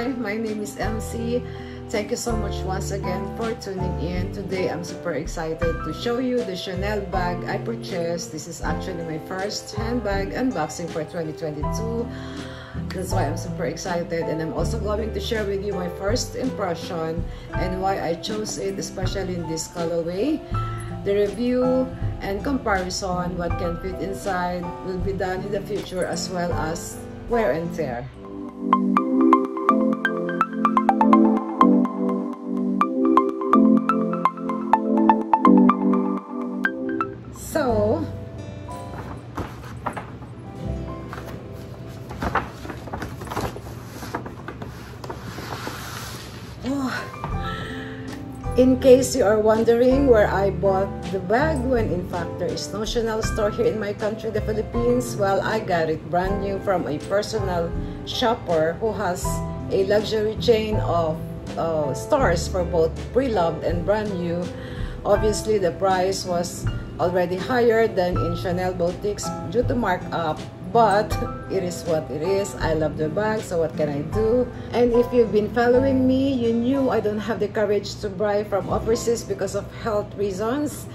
Hi, my name is MC. Thank you so much once again for tuning in. Today, I'm super excited to show you the Chanel bag I purchased. This is actually my first handbag unboxing for 2022. That's why I'm super excited and I'm also going to share with you my first impression and why I chose it, especially in this colorway. The review and comparison, what can fit inside, will be done in the future as well as wear and tear. So, oh, in case you are wondering where I bought the bag when in fact there is no Chanel store here in my country, the Philippines, well, I got it brand new from a personal shopper who has a luxury chain of uh, stores for both pre-loved and brand new. Obviously, the price was already higher than in Chanel boutiques due to markup but it is what it is. I love the bag so what can i do? And if you've been following me you knew i don't have the courage to buy from overseas because of health reasons.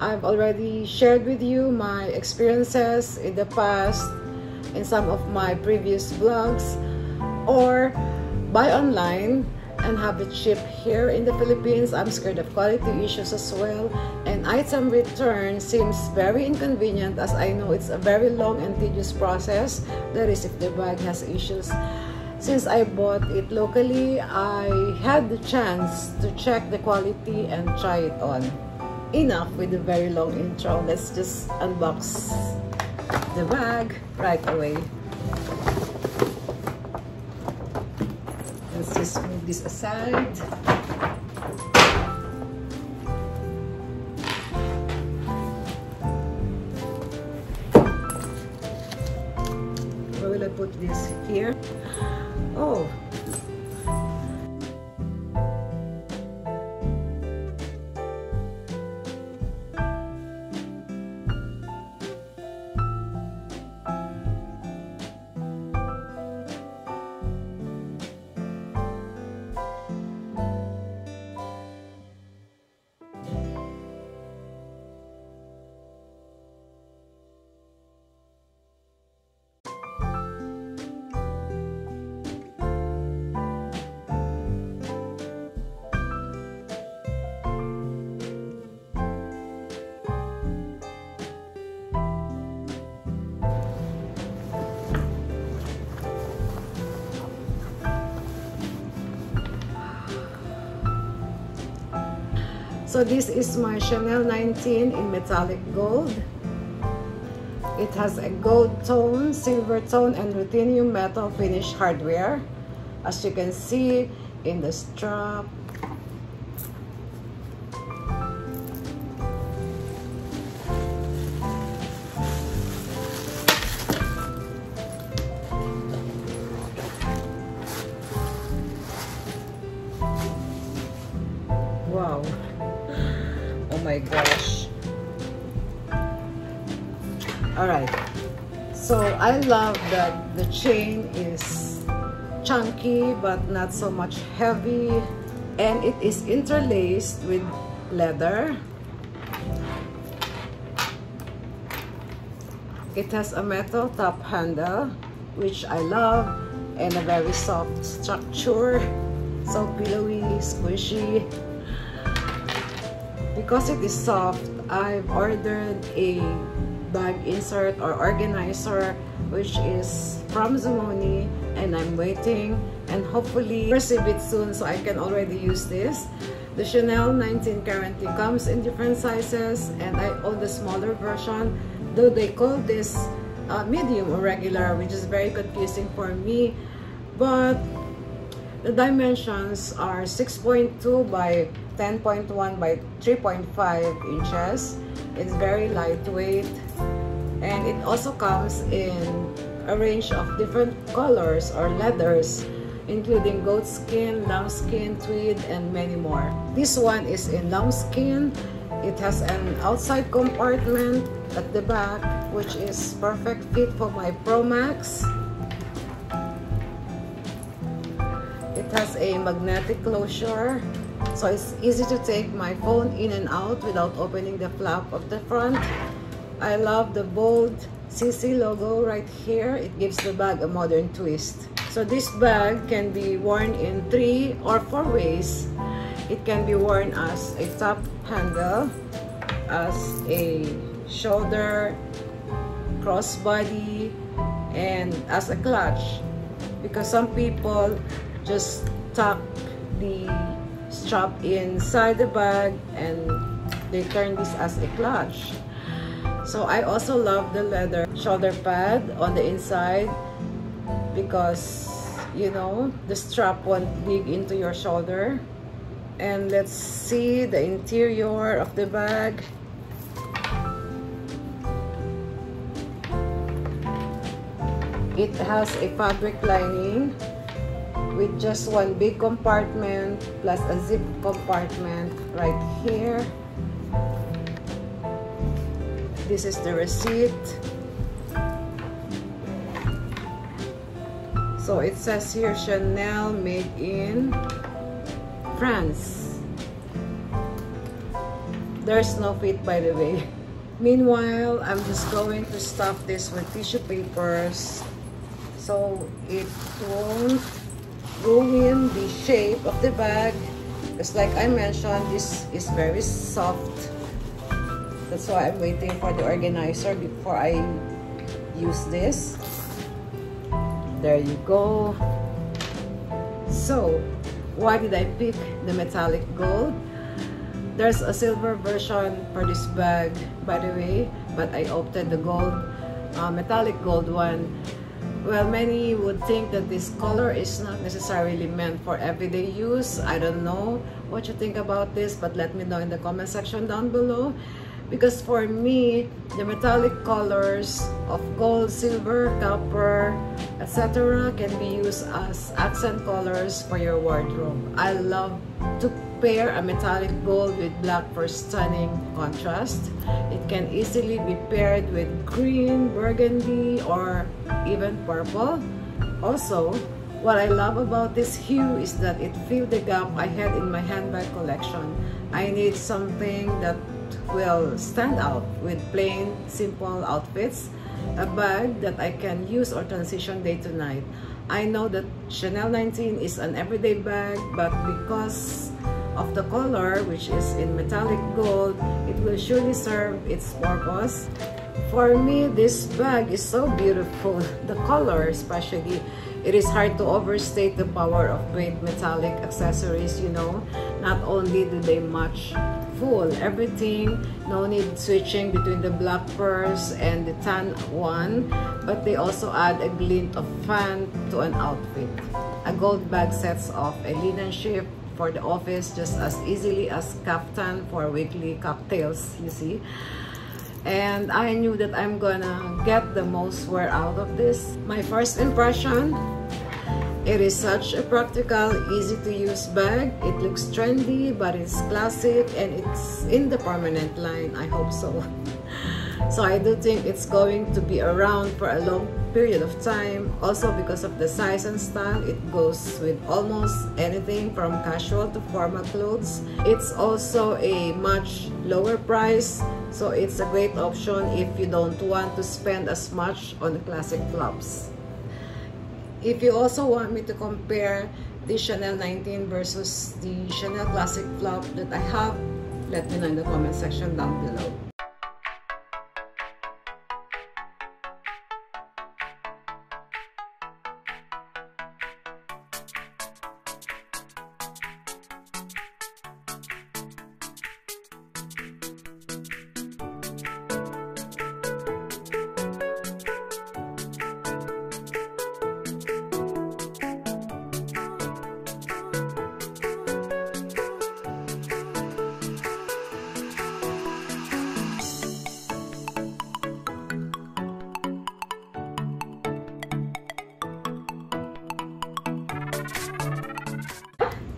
I've already shared with you my experiences in the past in some of my previous vlogs or buy online and have it shipped here in the Philippines. I'm scared of quality issues as well. And item return seems very inconvenient as I know it's a very long and tedious process. That is if the bag has issues. Since I bought it locally, I had the chance to check the quality and try it on. Enough with the very long intro. Let's just unbox the bag right away. Let's just move this aside. Where will I put this? Here? Oh, So this is my Chanel 19 in metallic gold. It has a gold tone, silver tone, and ruthenium metal finish hardware. As you can see in the strap. Wow. My gosh. Alright. So I love that the chain is chunky but not so much heavy and it is interlaced with leather. It has a metal top handle which I love and a very soft structure. So pillowy, squishy because it is soft, I've ordered a bag insert or organizer which is from Zoomoni and I'm waiting and hopefully receive it soon so I can already use this. The Chanel 19 currently comes in different sizes and I own the smaller version though they call this uh, medium or regular which is very confusing for me but the dimensions are 6.2 by 10.1 by 3.5 inches. It's very lightweight and it also comes in a range of different colors or leathers including goat skin, lambskin, tweed, and many more. This one is in lambskin. It has an outside compartment at the back which is perfect fit for my Pro Max has a magnetic closure, so it's easy to take my phone in and out without opening the flap of the front. I love the bold CC logo right here. It gives the bag a modern twist. So this bag can be worn in three or four ways. It can be worn as a top handle, as a shoulder, crossbody, and as a clutch. Because some people just tuck the strap inside the bag and they turn this as a clutch. So I also love the leather shoulder pad on the inside because you know the strap won't dig into your shoulder. And let's see the interior of the bag. It has a fabric lining with just one big compartment plus a zip compartment right here this is the receipt. So it says here Chanel made in France. There's no fit by the way. Meanwhile, I'm just going to stuff this with tissue papers so it won't ruin the shape of the bag. Because like I mentioned, this is very soft that's why I'm waiting for the organizer before I use this. There you go. So, why did I pick the metallic gold? There's a silver version for this bag, by the way, but I opted the gold, uh, metallic gold one. Well, many would think that this color is not necessarily meant for everyday use. I don't know what you think about this, but let me know in the comment section down below because for me the metallic colors of gold silver copper etc can be used as accent colors for your wardrobe i love to pair a metallic gold with black for stunning contrast it can easily be paired with green burgundy or even purple also what I love about this hue is that it filled the gap I had in my handbag collection. I need something that will stand out with plain, simple outfits, a bag that I can use or transition day to night. I know that Chanel 19 is an everyday bag, but because of the color, which is in metallic gold, it will surely serve its purpose. For me, this bag is so beautiful. The color especially, it is hard to overstate the power of great metallic accessories, you know. Not only do they match full everything no need switching between the black pearls and the tan one but they also add a glint of fun to an outfit a gold bag sets off a linen shift for the office just as easily as kaftan for weekly cocktails you see and I knew that I'm gonna get the most wear out of this my first impression it is such a practical, easy to use bag. It looks trendy, but it's classic and it's in the permanent line. I hope so. So I do think it's going to be around for a long period of time. Also because of the size and style, it goes with almost anything from casual to formal clothes. It's also a much lower price, so it's a great option if you don't want to spend as much on classic flaps. If you also want me to compare the Chanel 19 versus the Chanel Classic Flap that I have, let me know in the comment section down below.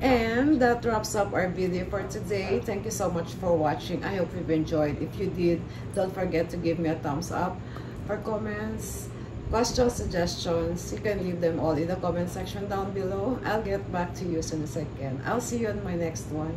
And that wraps up our video for today. Thank you so much for watching. I hope you've enjoyed. If you did, don't forget to give me a thumbs up. For comments, questions, suggestions, you can leave them all in the comment section down below. I'll get back to you soon as I can. I'll see you on my next one.